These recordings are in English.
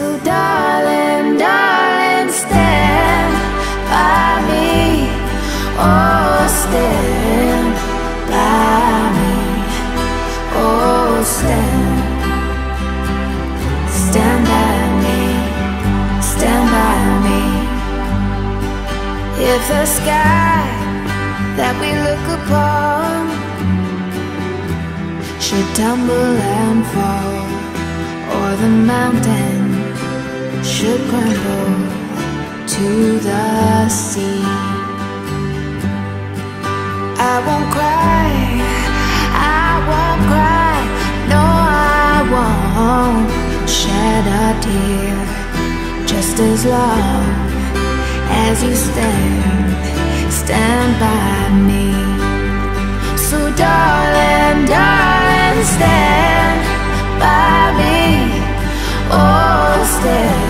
So, darling, darling, stand by me. Oh, stand by me. Oh, stand. Stand by me, stand by me. If the sky that we look upon should tumble and fall, or the mountain should crumble to the sea, I won't cry, I won't cry, no, I won't shed a tear just as long as you stand, stand by me. So, darling, darling, stand by me. Oh, stand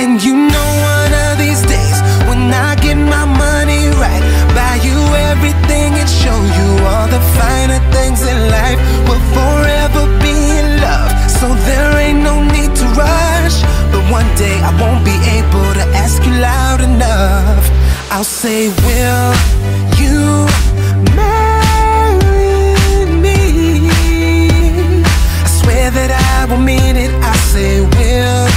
And you know one of these days when I get my money right, buy you everything and show you all the finer things in life. We'll forever be in love, so there ain't no need to rush. But one day I won't be able to ask you loud enough. I'll say, Will you marry me? I swear that I will mean it. I say, Will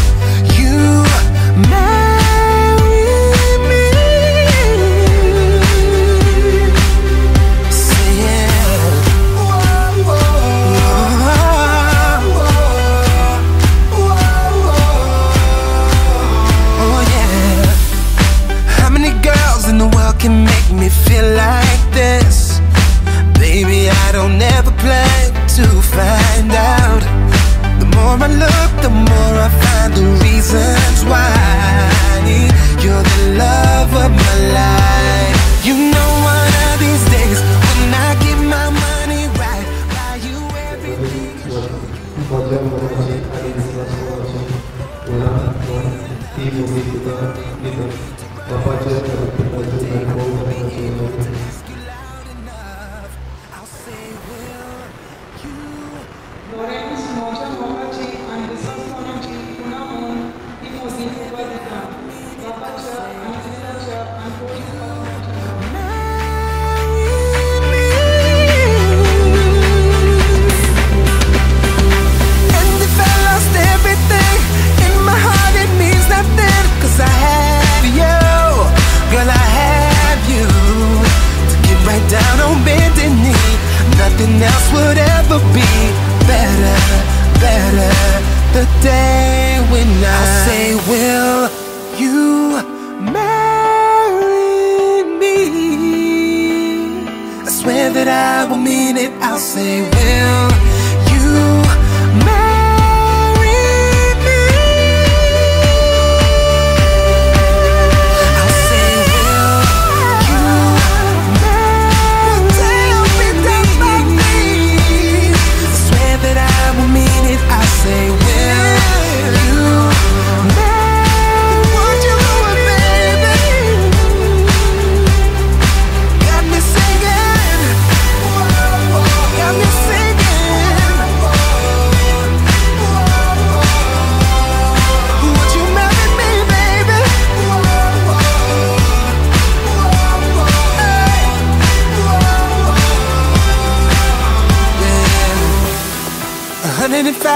reasons why you're the love of my life. You know one of these days when I get my money right, buy you everything. Selasa Ulang And Holy minute, I'll say, Will